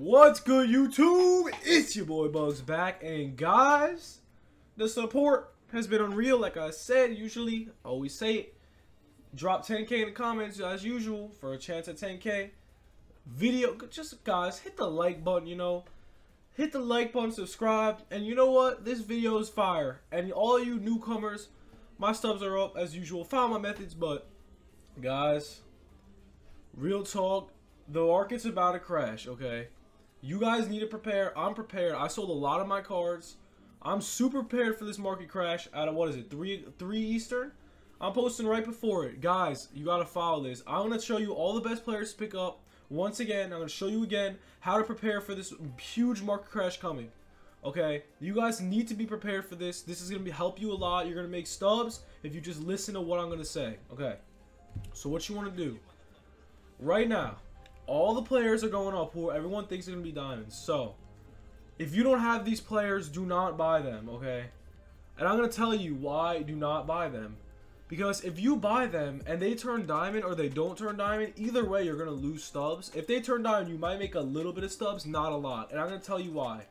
What's good, YouTube? It's your boy Bugz back, and guys, the support has been unreal. Like I said, usually, always say it. Drop 10k in the comments as usual for a chance at 10k. Video, just guys, hit the like button. You know, hit the like button, subscribe, and you know what? This video is fire. And all you newcomers, my stubs are up as usual. Follow my methods, but guys, real talk, the market's about to crash. Okay you guys need to prepare. I'm prepared. I sold a lot of my cards. I'm super prepared for this market crash out of, what is it, 3, 3 Eastern? I'm posting right before it. Guys, you got to follow this. I'm going to show you all the best players to pick up. Once again, I'm going to show you again how to prepare for this huge market crash coming. Okay, you guys need to be prepared for this. This is going to help you a lot. You're going to make stubs if you just listen to what I'm going to say. Okay, so what you want to do right now, all the players are going up who everyone thinks are going to be diamonds. So, if you don't have these players, do not buy them, okay? And I'm going to tell you why do not buy them. Because if you buy them and they turn diamond or they don't turn diamond, either way you're going to lose stubs. If they turn diamond, you might make a little bit of stubs, not a lot. And I'm going to tell you why.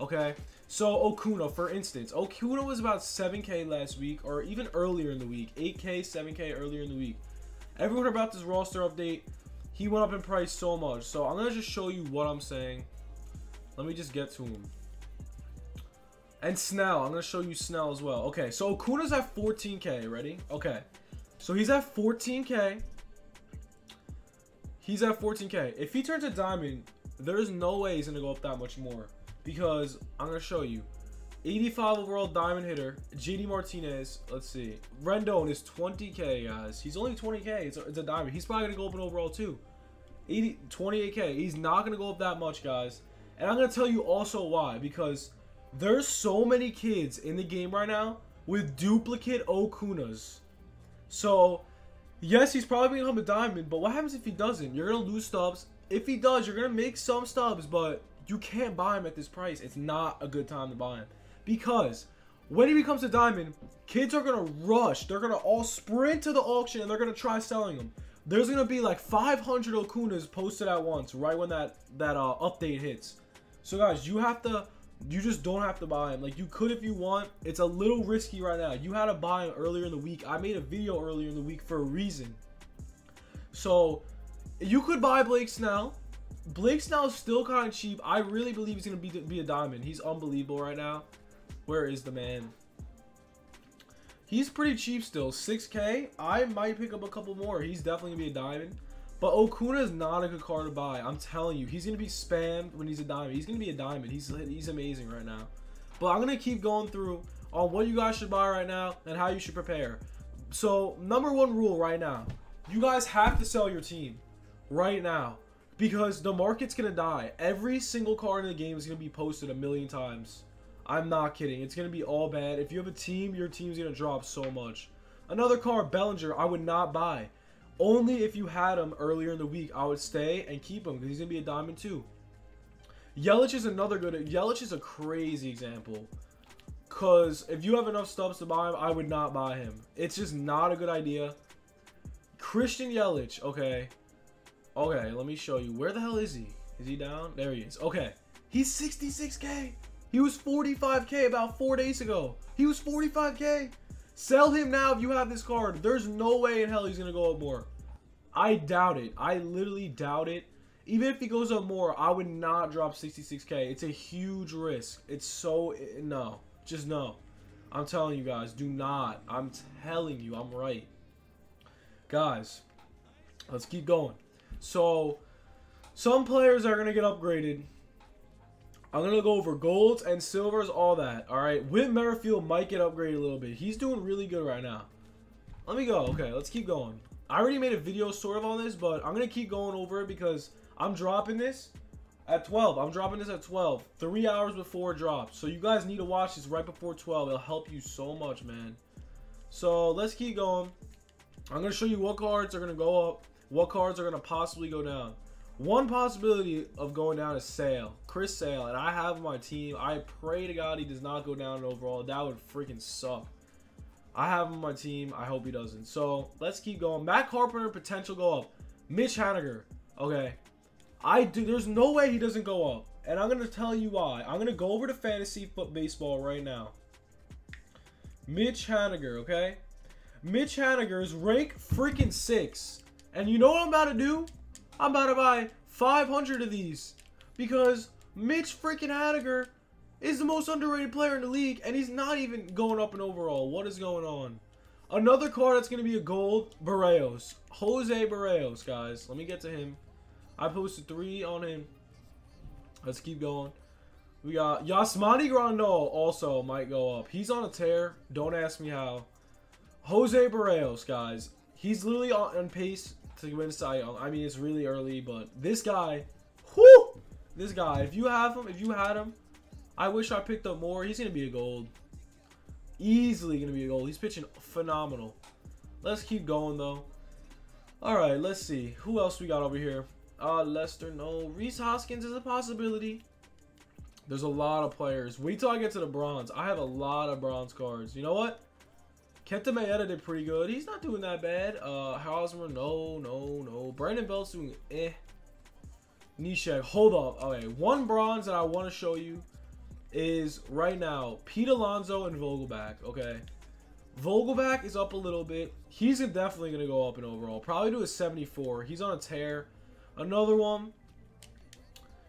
Okay? So Acuña, for instance. Acuña was about 7k last week or even earlier in the week. 8k, 7k earlier in the week. Everyone about this roster update he went up in price so much. So I'm going to just show you what I'm saying. Let me just get to him. And Snell. I'm going to show you Snell as well. Okay, so Acuña's at 14k. Ready? Okay. So he's at 14k. He's at 14k. If he turns a diamond, there's no way he's going to go up that much more. Because I'm going to show you. 85 overall diamond hitter, JD Martinez. Let's see. Rendon is 20k, guys. He's only 20k. It's a, it's a diamond. He's probably going to go up in overall, too. 80, 28k. He's not going to go up that much, guys. And I'm going to tell you also why. Because there's so many kids in the game right now with duplicate Acuñas. So, yes, he's probably going to become a diamond. But what happens if he doesn't? You're going to lose stubs. If he does, you're going to make some stubs. But you can't buy him at this price. It's not a good time to buy him. Because when he becomes a diamond, kids are going to rush. They're going to all sprint to the auction and they're going to try selling them. There's to be like 500 Acuñas posted at once right when that, that uh, update hits. So guys, you have to, you just don't have to buy him. Like you could if you want. It's a little risky right now. You had to buy him earlier in the week. I made a video earlier in the week for a reason. So you could buy Blake Snell. Blake Snell is still kind of cheap. I really believe he's to be, be a diamond. He's unbelievable right now. Where is the man? He's pretty cheap still. 6k. I might pick up a couple more. He's definitely going to be a diamond. But Acuña is not a good card to buy. I'm telling you. He's going to be spammed when he's a diamond. He's going to be a diamond. He's, he's amazing right now. But I'm going to keep going through on what you guys should buy right now and how you should prepare. So, number one rule right now. You guys have to sell your team right now. Because the market's going to die. Every single card in the game is going to be posted a million times. I'm not kidding. It's going to be all bad. If you have a team, your team's going to drop so much. Another car, Bellinger, I would not buy. Only if you had him earlier in the week, I would stay and keep him because he's going to be a diamond too. Yelich is another good... Yelich is a crazy example. Because if you have enough stubs to buy him, I would not buy him. It's just not a good idea. Christian Yelich, okay. Okay, let me show you. Where the hell is he? Is he down? There he is. Okay. He's 66k. He was 45k about four days ago. He was 45k. Sell him now if you have this card. There's no way in hell he's going to go up more. I doubt it. I literally doubt it. Even if he goes up more, I would not drop 66k. It's a huge risk. It's so... No. Just no. I'm telling you guys. Do not. I'm telling you. I'm right. Guys. Let's keep going. So, some players are going to get upgraded. I'm going to go over golds and silvers, all that. All right. Whit Merrifield might get upgraded a little bit. He's doing really good right now. Let me go. Okay, let's keep going. I already made a video sort of on this, but I'm going to keep going over it because I'm dropping this at 12. I'm dropping this at 12. Three hours before it drops. So you guys need to watch this right before 12. It'll help you so much, man. So let's keep going. I'm going to show you what cards are going to go up. What cards are going to possibly go down. One possibility of going down is Sale, Chris Sale, and I have my team. I pray to God he does not go down overall. That would freaking suck. I have him on my team. I hope he doesn't. So let's keep going. Matt Carpenter potential go up. Mitch Haniger. Okay. I do. There's no way he doesn't go up, and I'm gonna tell you why. I'm gonna go over to fantasy foot baseball right now. Mitch Haniger, okay? Mitch Haniger is rank freaking six, and you know what I'm about to do? I'm about to buy 500 of these because Mitch freaking Haniger is the most underrated player in the league, and he's not even going up in overall. What is going on? Another card that's going to be a gold, Berrios. Jose Berrios, guys. Let me get to him. I posted three on him. Let's keep going. We got Yasmani Grandal also might go up. He's on a tear. Don't ask me how. Jose Berrios, guys. He's literally on, pace to win Cy Young. I mean, it's really early, but this guy, whoo! This guy, if you have him, if you had him, I wish I picked up more. He's to be a gold. Easily to be a gold. He's pitching phenomenal. Let's keep going, though. All right, let's see. Who else we got over here? Uh, Lester, no. Rhys Hoskins is a possibility. There's a lot of players. Wait till I get to the bronze. I have a lot of bronze cards. You know what? Kenta Maeda did pretty good. He's not doing that bad. Uh, Hosmer, no, no, no. Brandon Belt's doing eh. Neshek, hold up. Okay, one bronze that I want to show you is right now Pete Alonso and Vogelbach. Okay, Vogelbach is up a little bit. He's definitely going to go up in overall. Probably to a 74. He's on a tear. Another one.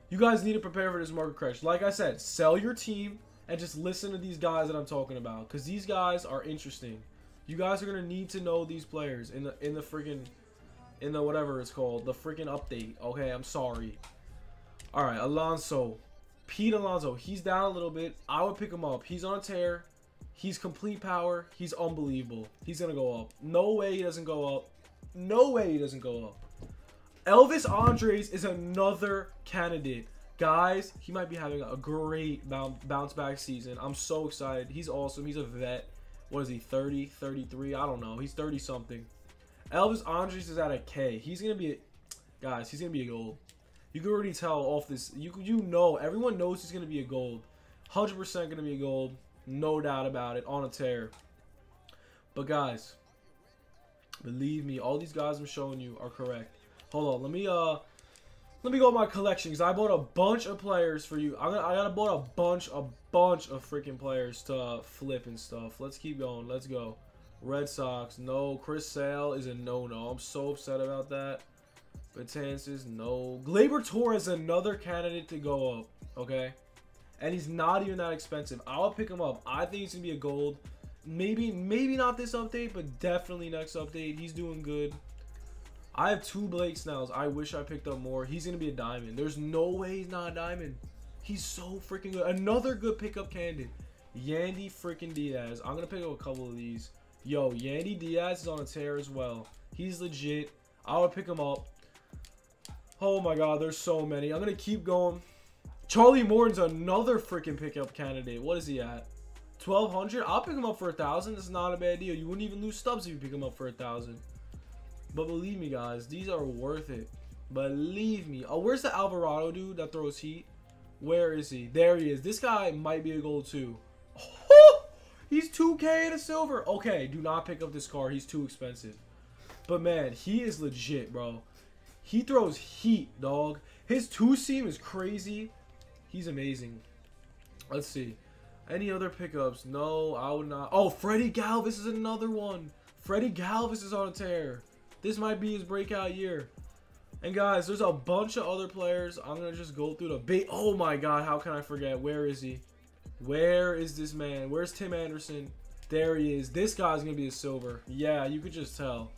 You guys need to prepare for this market crash. Like I said, sell your team and just listen to these guys that I'm talking about because these guys are interesting. You guys are gonna need to know these players in the in the freaking in the whatever it's called the freaking update. Okay, I'm sorry. All right, Alonso, Pete Alonso. He's down a little bit. I would pick him up. He's on a tear. He's complete power. He's unbelievable. He's gonna go up. No way he doesn't go up. No way he doesn't go up. Elvis Andrus is another candidate. Guys, he might be having a great bounce back season. I'm so excited. He's awesome. He's a vet. What is he, 30, 33? I don't know. He's 30 something. Elvis Andrus is at a K. He's going to be, a, guys, he's going to be a gold. You can already tell off this. You, you know, everyone knows he's going to be a gold. 100% going to be a gold. No doubt about it. On a tear. But guys, believe me, all these guys I'm showing you are correct. Hold on, let me uh let me go with my collection because I bought a bunch of players for you. I got I gotta bought a bunch, a bunch of freaking players to flip and stuff. Let's keep going. Let's go. Red Sox, no. Chris Sale is a no-no. I'm so upset about that. Betances, no. Gleyber Torres, is another candidate to go up. Okay, and he's not even that expensive. I'll pick him up. I think he's gonna be a gold. Maybe, maybe not this update, but definitely next update. He's doing good. I have two Blake Snells. I wish I picked up more. He's going to be a diamond. There's no way he's not a diamond. He's so freaking good. Another good pickup candidate. Yandy freaking Diaz. I'm going to pick up a couple of these. Yo, Yandy Diaz is on a tear as well. He's legit. I would pick him up. Oh my god, there's so many. I'm going to keep going. Charlie Morton's another freaking pickup candidate. What is he at? 1200 I'll pick him up for a 1000 It's not a bad deal. You wouldn't even lose stubs if you pick him up for a 1000 but believe me, guys, these are worth it. Believe me. Oh, where's the Alvarado dude that throws heat? Where is he? There he is. This guy might be a gold too. Oh, he's 2k and a silver. Okay, do not pick up this car. He's too expensive. But man, he is legit, bro. He throws heat, dog. His two seam is crazy. He's amazing. Let's see. Any other pickups? No, I would not. Oh, Freddie Galvis is another one. Freddie Galvis is on a tear. This might be his breakout year. And guys, there's a bunch of other players. I'm going to just go through the big... Oh my god, how can I forget? Where is he? Where is this man? Where's Tim Anderson? There he is. This guy's going to be a silver. Yeah, you could just tell.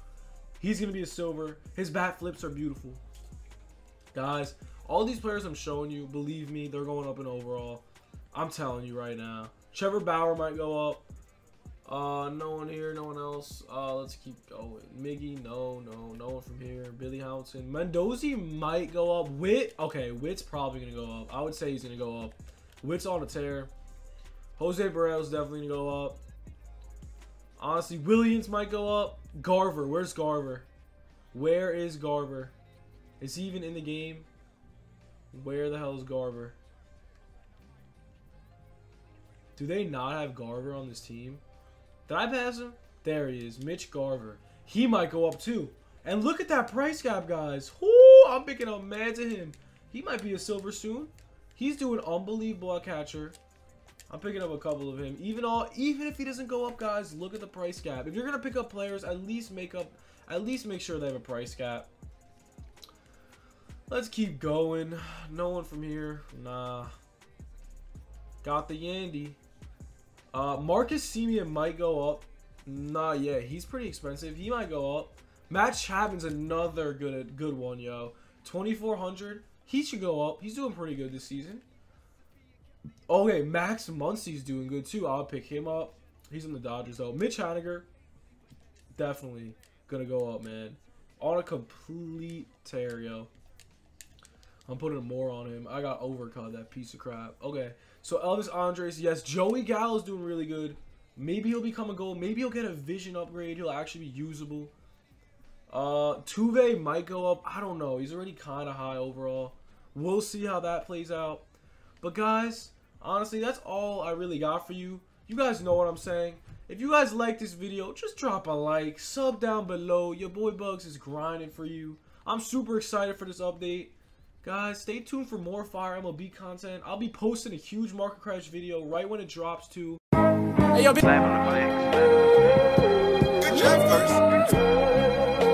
He's going to be a silver. His bat flips are beautiful. Guys, all these players I'm showing you, believe me, they're going up in overall. I'm telling you right now. Trevor Bauer might go up. Uh, no one here, no one else. Uh, let's keep going. Miggy, no, no, no one from here. Billy Hamilton. Mendoza might go up. Witt, okay, Witt's probably gonna go up. I would say he's gonna go up. Witt's on a tear. Jose Barrel's definitely gonna go up. Honestly, Williams might go up. Garver, where's Garver? Where is Garver? Is he even in the game? Where the hell is Garver? Do they not have Garver on this team? Did I pass him? There he is. Mitch Garver. He might go up too. And look at that price gap, guys. Whoo, I'm picking up mad to him. He might be a silver soon. He's doing unbelievable catcher. I'm picking up a couple of him. Even all, even if he doesn't go up, guys, look at the price gap. If you're gonna pick up players, at least make up, at least make sure they have a price gap. Let's keep going. No one from here. Nah. Got the Yandy. Uh, Marcus Semien might go up. Not yet. He's pretty expensive. He might go up. Matt Chapman's another good good one, yo. 2400. He should go up. He's doing pretty good this season. Okay, Max Muncy's doing good too. I'll pick him up. He's in the Dodgers though. Mitch Haniger, definitely gonna go up, man. On a complete tear, yo. I'm putting more on him. I got overcut that piece of crap. Okay, so Elvis Andrus, yes, Joey Gallo's doing really good. Maybe he'll become a goal. Maybe he'll get a vision upgrade. He'll actually be usable. Uh, Tuve might go up. I don't know. He's already kind of high overall. We'll see how that plays out. But guys, honestly, that's all I really got for you. You guys know what I'm saying. If you guys like this video, just drop a like, sub down below. Your boy Bugz is grinding for you. I'm super excited for this update. Guys, stay tuned for more Fire MLB content. I'll be posting a huge market crash video right when it drops too. Hey, yo, Good job, first.